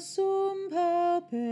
sum palpet.